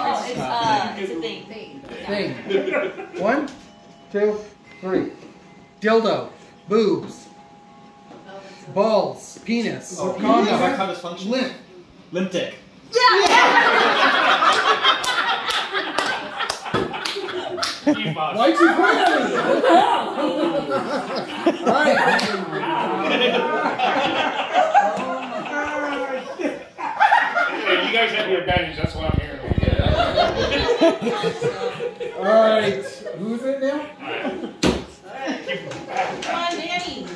oh, it's, uh, it's a thing. Thing. One, two, three. Dildo. Boobs. Balls. Penis. Oh, condom. erectile dysfunction. Limp. Limp dick. Why'd you point at me? Alright. you guys have your advantage. That's what I'm hearing. All right. Who's in now? All right. All right.